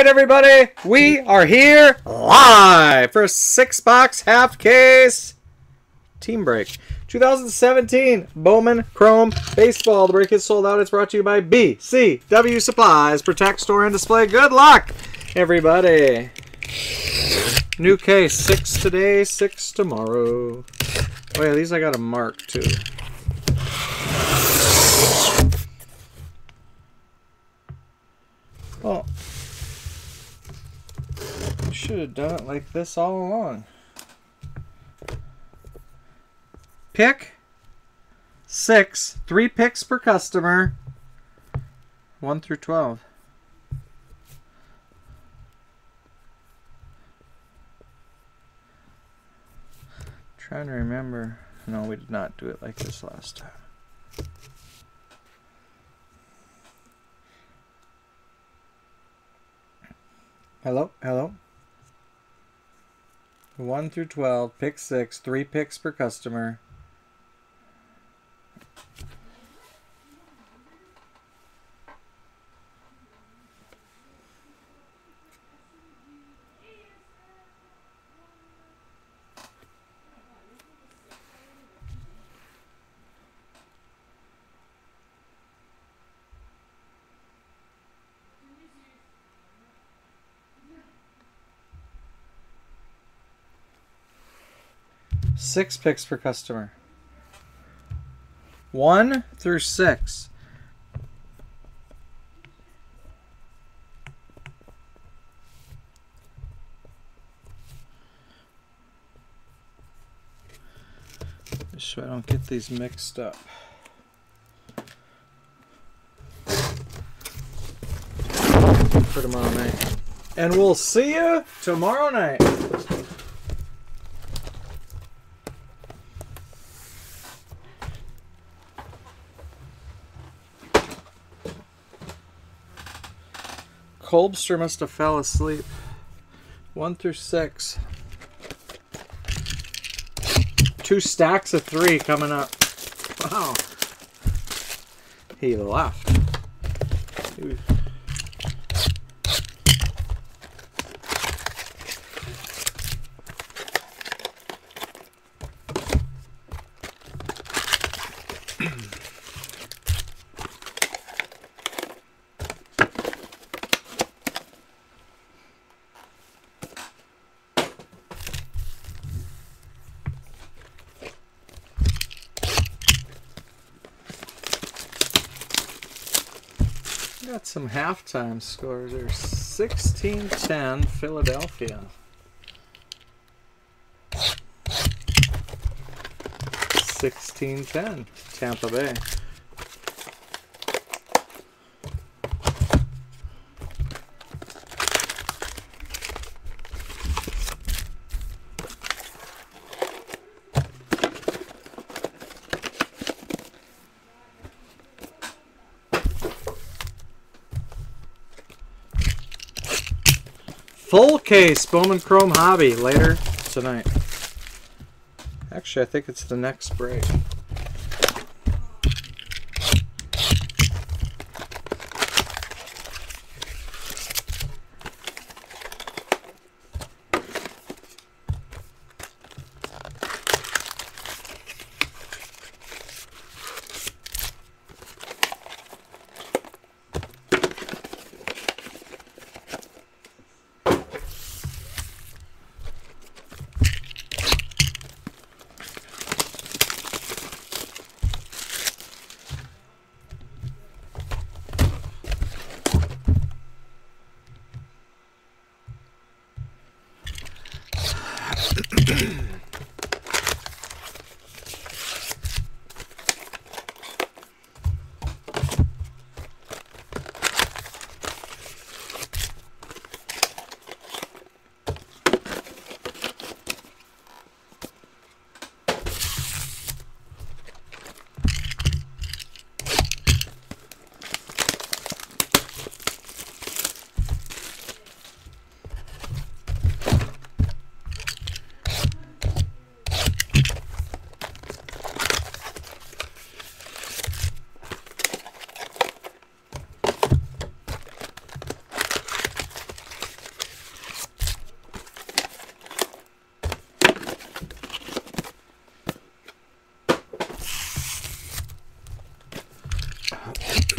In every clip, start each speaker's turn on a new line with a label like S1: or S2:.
S1: right, everybody, we are here live for a six box half case team break. 2017 Bowman Chrome Baseball. The break is sold out. It's brought to you by BCW Supplies. Protect, store, and display. Good luck, everybody. New case. Six today, six tomorrow. Oh, yeah, these I got to mark too. Oh. Should have done it like this all along. Pick six, three picks per customer, one through 12. Trying to remember. No, we did not do it like this last time. Hello, hello. 1 through 12, pick 6, 3 picks per customer. Six picks per customer. One through six. Just so I don't get these mixed up. For tomorrow night. And we'll see you tomorrow night. Kolbster must have fell asleep. One through six. Two stacks of three coming up. Wow. He left. Got some halftime scores. There's 16-10 Philadelphia. 16-10 Tampa Bay. Full case Bowman Chrome Hobby later tonight. Actually, I think it's the next break.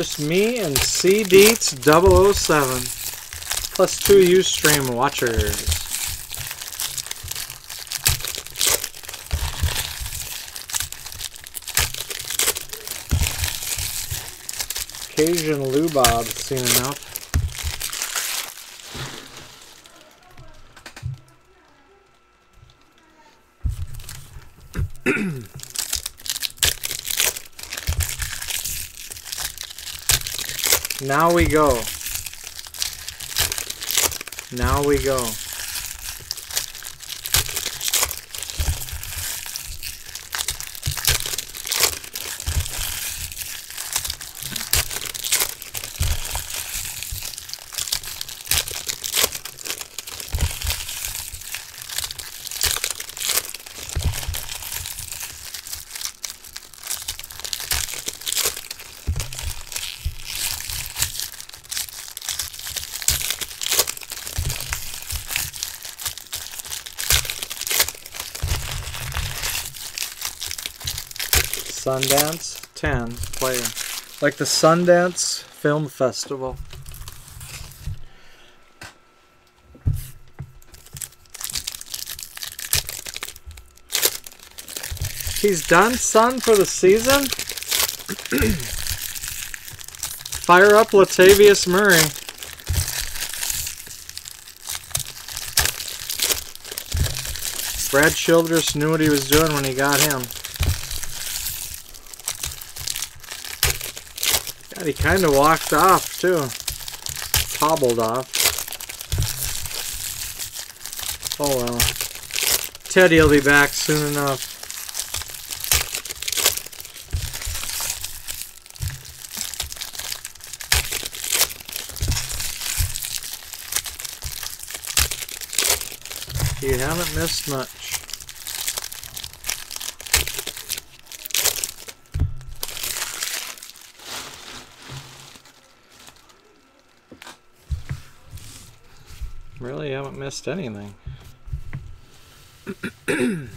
S1: Just me and C Deets 007. Plus two Ustream watchers. Cajun Lubob soon enough. Now we go. Now we go. Sundance 10 player. Like the Sundance Film Festival. He's done, son, for the season? Fire up Latavius Murray. Brad Childress knew what he was doing when he got him. God, he kind of walked off, too. Hobbled off. Oh well. Teddy will be back soon enough. You haven't missed much. Really haven't missed anything.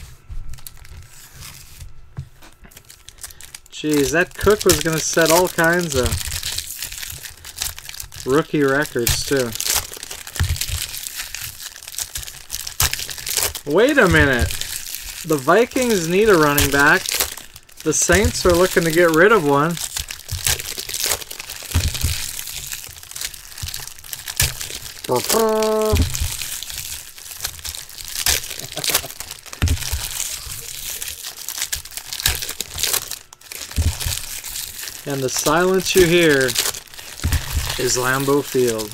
S1: Jeez, that Cook was going to set all kinds of rookie records, too. Wait a minute. The Vikings need a running back. The Saints are looking to get rid of one. And the silence you hear is Lambeau Field.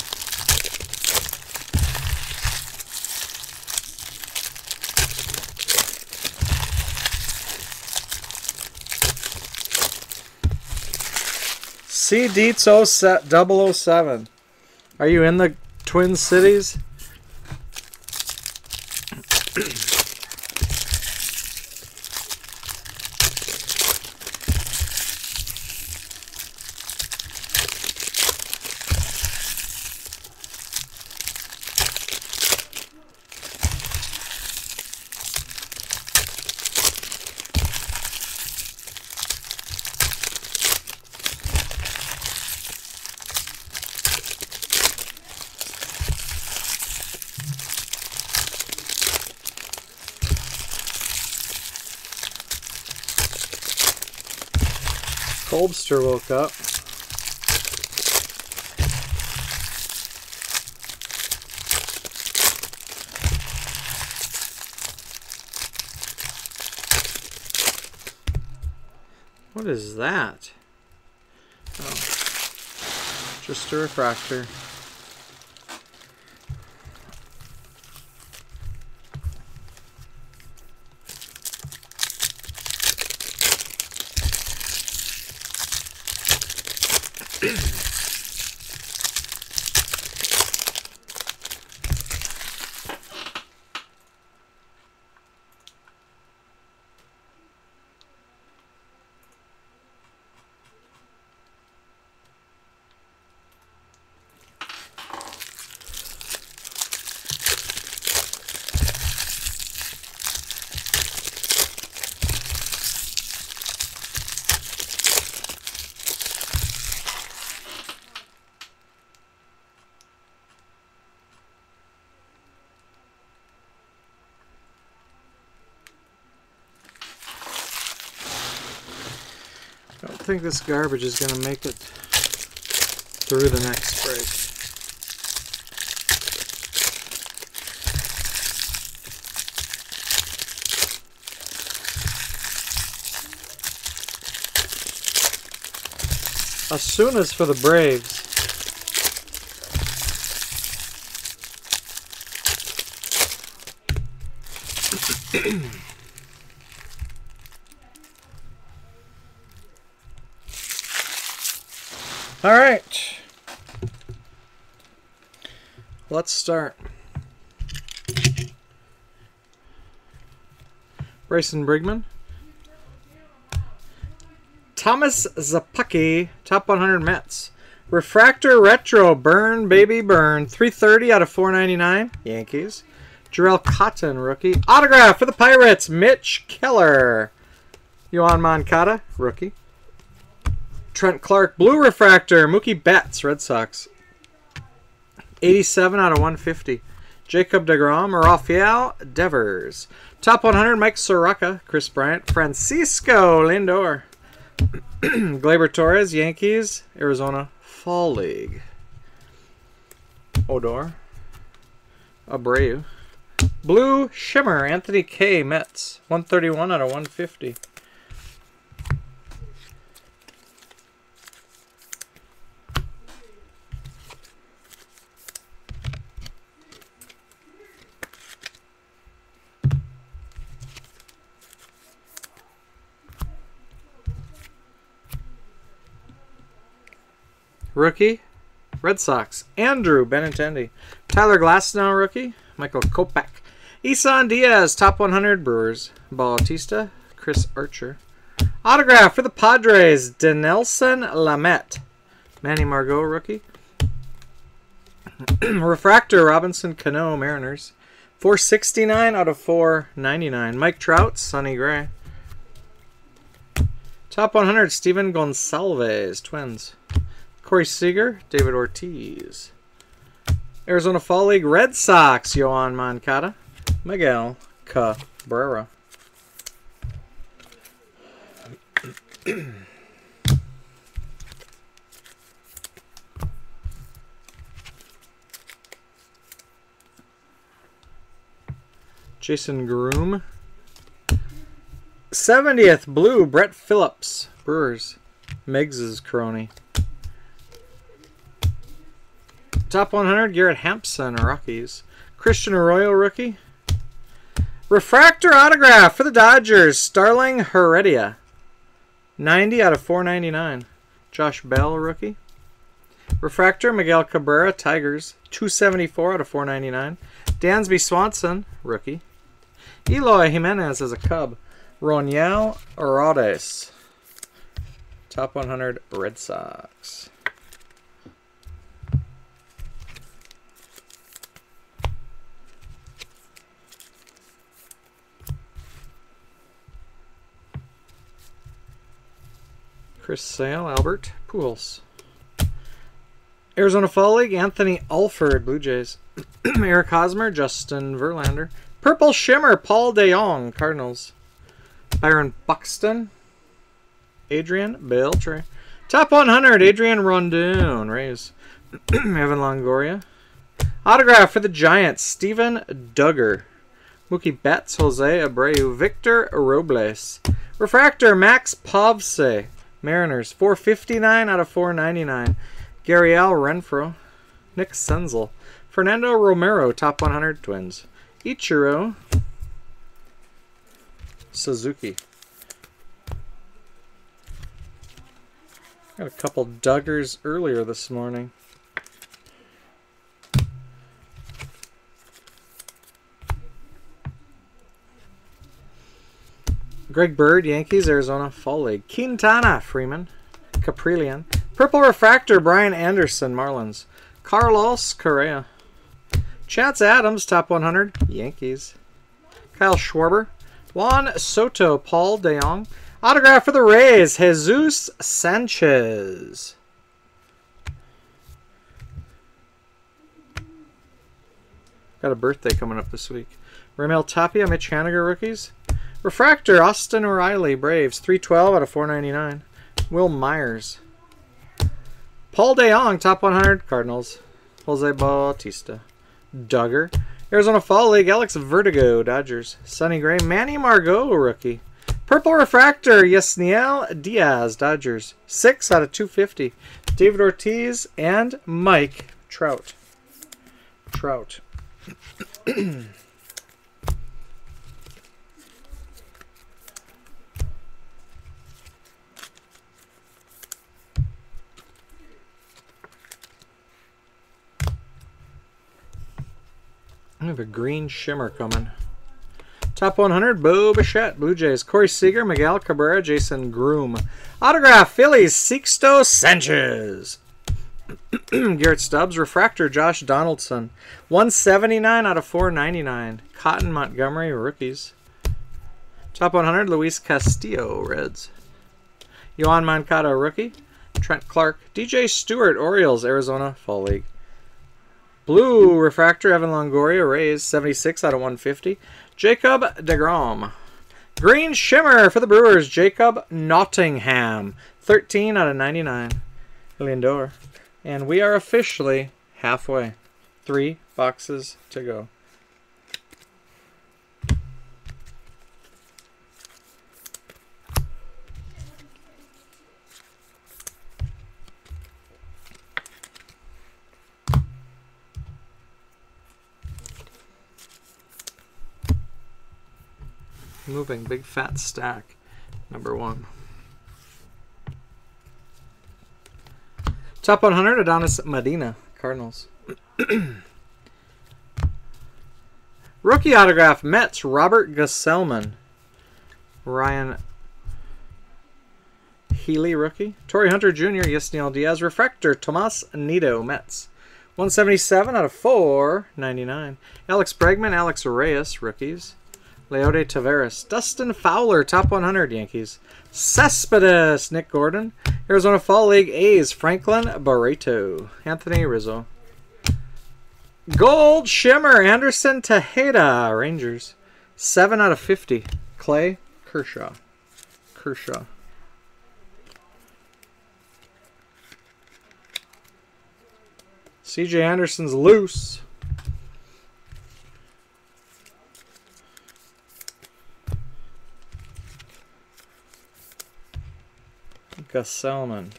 S1: C Deets 007. Are you in the Twin Cities? Colbster woke up. What is that? Oh. Just a refractor. Think this garbage is going to make it through the next break. As soon as for the Braves. All right. Let's start. Bryson Brigman. Thomas Szapucki, top 100 Mets. Refractor Retro, burn, baby, burn. 330 out of 499, Yankees. Jharel Cotton, rookie. Autograph for the Pirates, Mitch Keller. Yoan Moncada, rookie. Trent Clark, Blue Refractor, Mookie Betts, Red Sox. 87 out of 150. Jacob DeGrom, Rafael Devers. Top 100, Mike Soroka, Kris Bryant, Francisco Lindor. Gleyber Torres, Yankees, Arizona Fall League. Odor. Abreu. Blue Shimmer, Anthony Kay. Mets. 131 out of 150. Rookie, Red Sox. Andrew Benintendi. Tyler Glasnow, rookie. Michael Kopech. Isan Diaz, top 100 Brewers. Bautista, Chris Archer. Autograph for the Padres, Dinelson Lamet. Manny Margot, rookie. Refractor, Robinson Cano, Mariners. 469 out of 499. Mike Trout, Sonny Gray. Top 100, Stephen Gonsalves, Twins. Corey Seager, David Ortiz. Arizona Fall League Red Sox, Yoan Moncada. Miguel Cabrera. Jason Groome. 70th Blue, Brett Phillips, Brewers. Miggs' crony. Top 100, Garrett Hampson, Rockies. Christian Arroyo, rookie. Refractor autograph for the Dodgers, Starling Heredia. 90 out of 499. Josh Bell, rookie. Refractor, Miguel Cabrera, Tigers. 274 out of 499. Dansby Swanson, rookie. Eloy Jimenez as a Cub. Roniel Raudes. Top 100 Red Sox. Chris Sale, Albert Pujols. Arizona Fall League, Anthony Alford, Blue Jays. Eric Hosmer, Justin Verlander. Purple Shimmer, Paul DeJong, Cardinals. Byron Buxton, Adrian Beltre. Top 100, Adrian Rondon, Rays. Evan Longoria. Autograph for the Giants, Steven Duggar. Mookie Betts, Jose Abreu, Victor Robles. Refractor, Max Povse. Mariners, 459 out of 499. Gariel Renfro. Nick Senzel. Fernando Romero, top 100 Twins. Ichiro Suzuki. Got a couple Duggars earlier this morning. Greg Bird, Yankees, Arizona, Fall League. Quintana, Freeman, Caprillion. Purple Refractor, Brian Anderson, Marlins. Carlos Correa. Chance Adams, top 100, Yankees. Kyle Schwarber. Juan Soto, Paul DeJong. Autograph for the Rays, Jesus Sanchez. Got a birthday coming up this week. Raimel Tapia, Mitch Haniger rookies. Refractor, Austin Riley, Braves, 312 out of 499. Wil Myers. Paul DeJong, top 100, Cardinals. Jose Bautista. Duggar. Arizona Fall League, Alex Verdugo, Dodgers. Sonny Gray, Manny Margot, rookie. Purple Refractor, Yusniel Diaz, Dodgers. 6 out of 250. David Ortiz and Mike Trout. Trout. I have a green shimmer coming. Top 100, Bo Bichette, Blue Jays. Corey Seager, Miguel Cabrera, Jason Groome. Autograph, Phillies, Sixto Sanchez. Garrett Stubbs, Refractor, Josh Donaldson. 179 out of 499. Cotton Montgomery, rookies. Top 100, Luis Castillo, Reds. Yoan Moncada, rookie. Trent Clark. DJ Stewart, Orioles, Arizona, Fall League. Blue Refractor, Evan Longoria, Rays, 76 out of 150. Jacob DeGrom. Green Shimmer for the Brewers, Jacob Nottingham, 13 out of 99. Lindor. And we are officially halfway. Three boxes to go. Moving, big fat stack. Number one. Top 100, Adonis Medina, Cardinals. Rookie autograph, Mets, Robert Gsellman. Ryan Healy, rookie. Torii Hunter Jr., Yusniel Diaz. Refractor, Tomas Nido, Mets. 177 out of 499. Alex Bregman, Alex Reyes, rookies. Leody Taveras. Dustin Fowler, top 100 Yankees. Cespedes, Nick Gordon. Arizona Fall League A's, Franklin Barreto. Anthony Rizzo. Gold Shimmer, Anderson Tejeda, Rangers. 7 out of 50. Clay Kershaw. Kershaw. CJ Anderson's loose. Gsellman.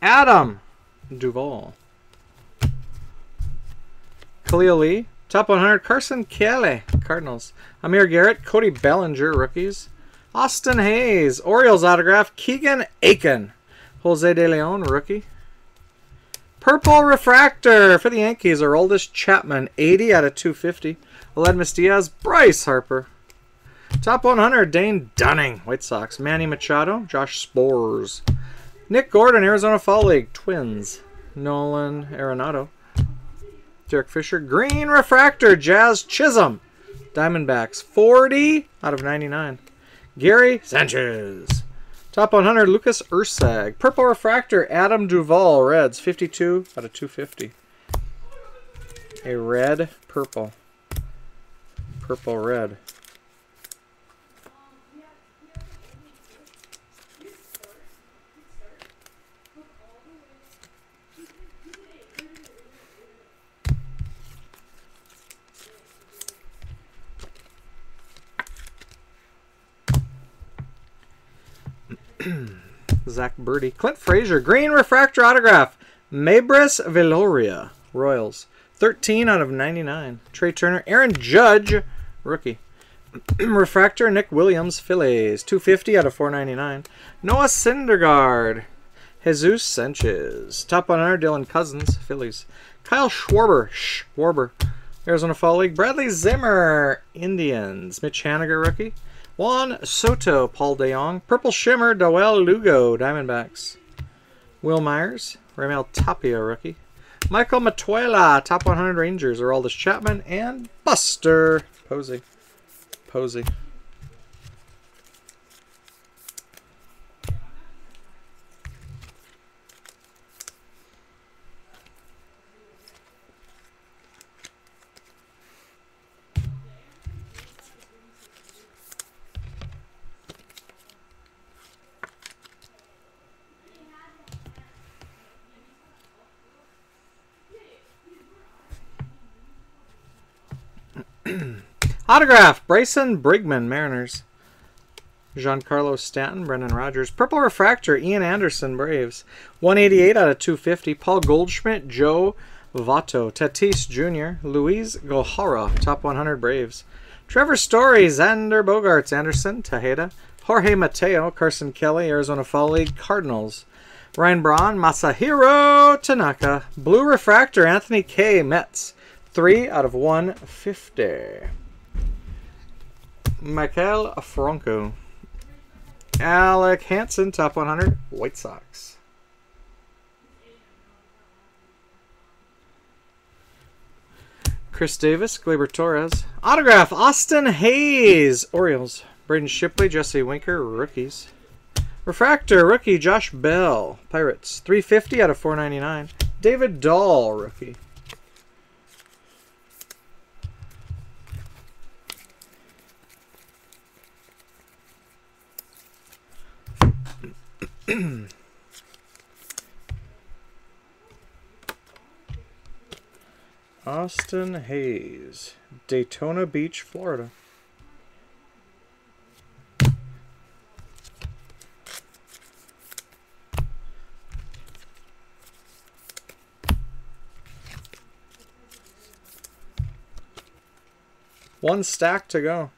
S1: Adam Duvall. Khalil Lee. Top 100. Carson Kelly. Cardinals. Amir Garrett. Cody Bellinger. Rookies. Austin Hays. Orioles autograph. Keegan Akin. Jose De Leon. Rookie. Purple Refractor for the Yankees. Aroldis Chapman. 80 out of 250. Aledmys Diaz. Bryce Harper. Top 100, Dane Dunning, White Sox. Manny Machado, Josh Sborz. Nick Gordon, Arizona Fall League, Twins. Nolan Arenado. Derek Fisher, Green Refractor, Jazz Chisholm. Diamondbacks, 40 out of 99. Gary Sanchez. Top 100, Lucas Erceg. Purple Refractor, Adam Duvall, Reds, 52 out of 250. A red, purple. Purple, red. Zack Burdi. Clint Frazier, green refractor autograph. Meibrys Viloria. Royals. 13 out of 99. Trea Turner, Aaron Judge, rookie. refractor, Nick Williams, Phillies. 250 out of 499. Noah Syndergaard. Jesus Sanchez. Top on our Dylan Cozens, Phillies. Kyle Schwarber, Schwarber. Arizona Fall League. Bradley Zimmer, Indians. Mitch Haniger, rookie. Juan Soto, Paul DeJong. Purple Shimmer, Dawel Lugo, Diamondbacks. Wil Myers, Raimel Tapia, rookie. Michael Matuella, top 100 Rangers, Aroldis Chapman, and Buster Posey. Posey. Autograph, Bryson Brigman, Mariners. Giancarlo Stanton, Brendan Rodgers. Purple Refractor, Ian Anderson, Braves. 188 out of 250. Paul Goldschmidt, Joe Votto. Tatis Jr., Luis Gohara, top 100 Braves. Trevor Story, Xander Bogaerts, Anderson, Tejeda. Jorge Mateo, Carson Kelly, Arizona Fall League, Cardinals. Ryan Braun, Masahiro Tanaka. Blue Refractor, Anthony Kay. Mets. 3 out of 150. Maikel Franco. Alec Hansen, top 100, White Sox. Chris Davis, Gleyber Torres. Autograph, Austin Hays, Orioles. Braden Shipley, Jesse Winker, rookies. Refractor, rookie, Josh Bell, Pirates. 350 out of 499. David Dahl, rookie. Austin Hays, Daytona Beach, Florida. One stack to go.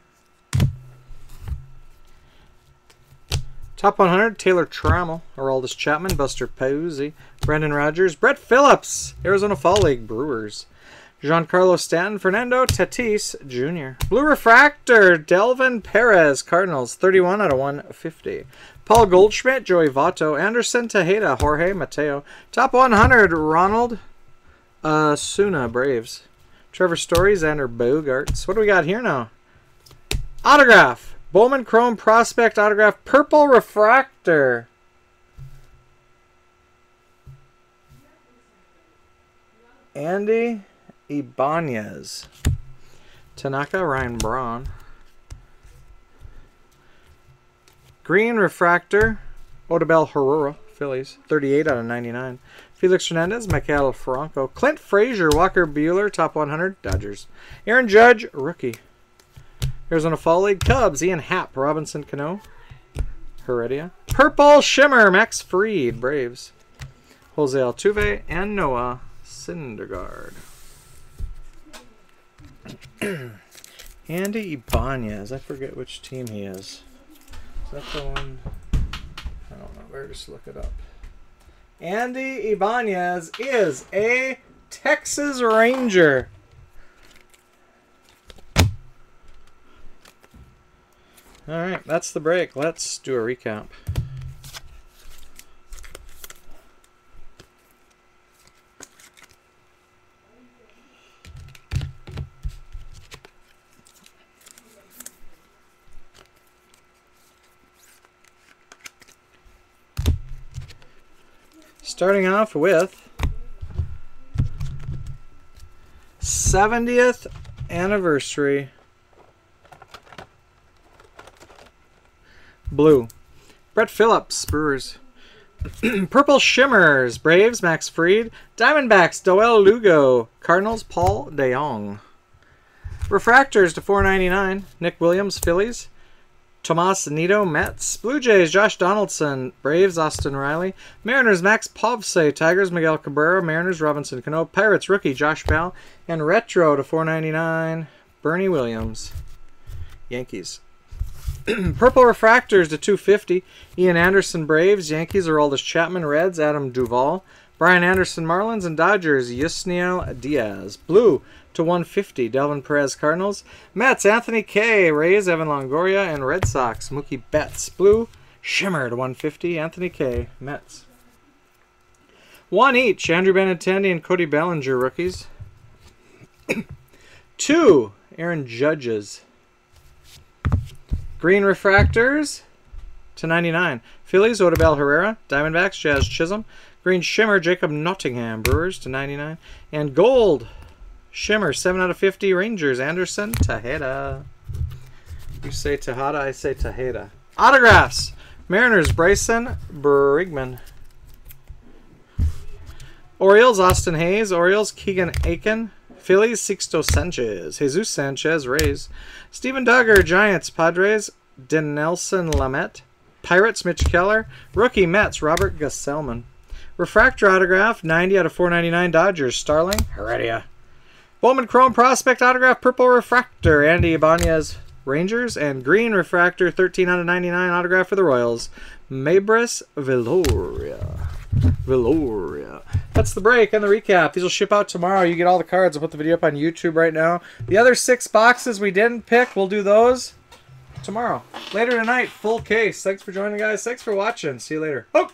S1: Top 100, Taylor Trammell, Aroldis Chapman, Buster Posey, Brendan Rodgers, Brett Phillips, Arizona Fall League Brewers, Giancarlo Stanton, Fernando Tatis Jr., Blue Refractor, Delvin Perez, Cardinals, 31 out of 150. Paul Goldschmidt, Joey Votto, Anderson Tejeda, Jorge Mateo, Top 100, Ronald uh, Osuna, Braves, Trevor Story, Xander Bogaerts. What do we got here now? Autograph. Bowman Chrome Prospect Autograph Purple Refractor. Andy Ibanez. Tanaka Ryan Braun. Green Refractor. Odubel Herrera, Phillies. 38 out of 99. Felix Hernandez, Maikel Franco. Clint Frazier, Walker Buehler, top 100, Dodgers. Aaron Judge, rookie. Arizona Fall League Cubs, Ian Happ, Robinson Cano, Heredia. Purple Shimmer, Max Fried, Braves. Jose Altuve, and Noah Syndergaard. Andy Ibanez, I forget which team he is. Is that the one? I don't know. Better just look it up. Andy Ibanez is a Texas Ranger. All right, that's the break. Let's do a recap. Starting off with 70th anniversary Blue. Brett Phillips, Brewers. Purple Shimmers, Braves, Max Fried. Diamondbacks, Dawel Lugo. Cardinals, Paul DeJong. Refractors to 499, Nick Williams, Phillies. Tomas Nido, Mets. Blue Jays, Josh Donaldson. Braves, Austin Riley. Mariners, Max Povse. Tigers, Miguel Cabrera. Mariners, Robinson Cano. Pirates, rookie, Josh Bell. And retro to 499, Bernie Williams. Yankees. Purple refractors to 250. Ian Anderson, Braves. Yankees, are Aroldis Chapman. Reds, Adam Duvall. Brian Anderson, Marlins. And Dodgers, Yusniel Diaz. Blue to 150, Delvin Perez, Cardinals. Mets, Anthony Kay, Rays, Evan Longoria, and Red Sox, Mookie Betts. Blue, Shimmer to 150, Anthony Kay, Mets. One each, Andrew Benintendi and Cody Bellinger, rookies. Two, Aaron Judges. Green Refractors to 99. Phillies, Odubel Herrera. Diamondbacks, Jazz Chisholm. Green Shimmer, Jacob Nottingham. Brewers to 99. And Gold, Shimmer, 7 out of 50. Rangers, Anderson, Tejeda. You say Tejada, I say Tejeda. Autographs. Mariners, Bryson, Brigman. Orioles, Austin Hays. Orioles, Keegan Akin. Phillies, Sixto Sanchez. Jesus Sanchez, Rays. Stephen Duggar, Giants. Padres, Dinelson Lamet. Pirates, Mitch Keller. Rookie, Mets, Robert Gsellman. Refractor autograph, 90 out of 499 Dodgers. Starling, Heredia. Bowman Chrome Prospect Autograph Purple Refractor, Andy Ibanez Rangers, and Green Refractor 13 out of 99 autograph for the Royals, Meibrys Viloria. Viloria. That's the break and the recap. These will ship out tomorrow. You get all the cards. I'll put the video up on YouTube right now. The other six boxes we didn't pick, we'll do those tomorrow. Later tonight, full case. Thanks for joining, guys. Thanks for watching. See you later. Oh!